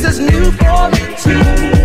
This is new for me too.